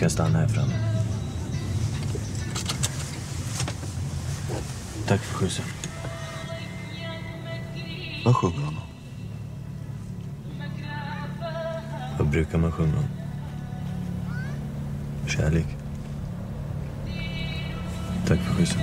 kan stanna här framme. Tack för skjutsen. Vad sjunger han om? Vad brukar man sjunga om? Kärlek. Tack för skjutsen.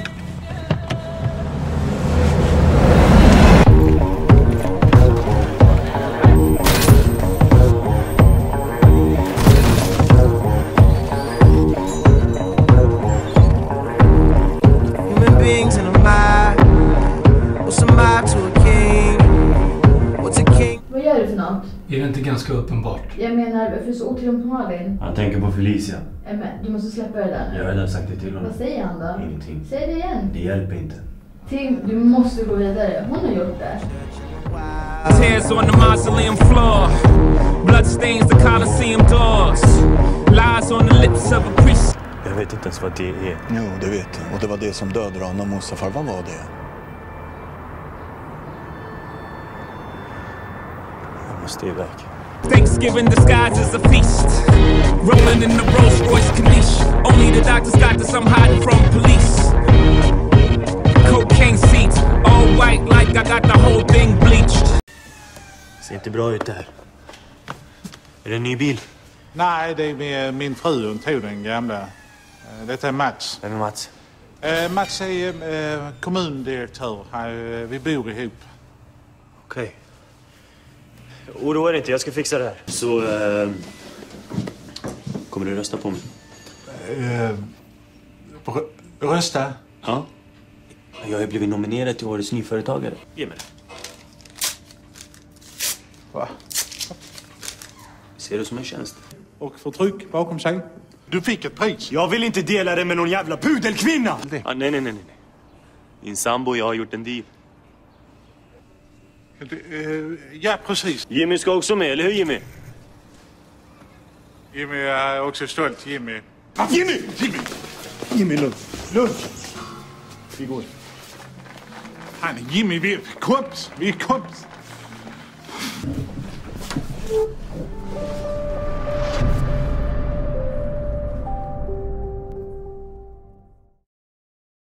Är det inte ganska uppenbart? Jag menar, varför är du så otrevlig mot Malin? Han tänker på Felicia. Men Du måste släppa det där Jag nu. har redan sagt det till honom. Vad säger han då? Ingenting. Säg det igen. Det hjälper inte. Tim, du måste gå vidare. Hon har gjort det. Tears on the mausoleum floor. Blood stains the Colosseum doors. Lies on the lips of a priest. Jag vet inte ens vad det är. Jo, det vet jag. Och det var det som dödade honom, Mustafar. Vad var det? Måste iväg. Thanksgiving disguised as a feast. Rolling in the Rolls Royce Caniche. Only the doctors got this, I'm hiding from police. Cocaine seats, all white like I got the whole thing bleached. Ser inte bra ut det här. Är det en ny bil? Nej, det är med min fru. Hon tog den gamla. Eh, Detta är Mats. Vem är Mats? Eh, Mats är eh, kommundirektör. Vi bor ihop. Okej. Oroa dig inte, jag ska fixa det här. Så... Eh, kommer du rösta på mig? Eh, rö- rösta? Ja. Jag har ju blivit nominerad till Årets nyföretagare. Ge mig det. Va? Ser du som en tjänst? Och förtryck bakom sig. Du fick ett pris. Jag vill inte dela det med någon jävla pudelkvinna! Ah, nej, nej, nej, nej. nej. Din sambo och jag har gjort en deal. Eh, Ja, precis. Jimmy ska också med, eller hur Jimmy? Jimmy är också stolt. Jimmy. Jimmy! Jimmy! Jimmy, lugn. Lugn. Vi går. Han är Jimmy. Vi är kompis. Vi är kompis.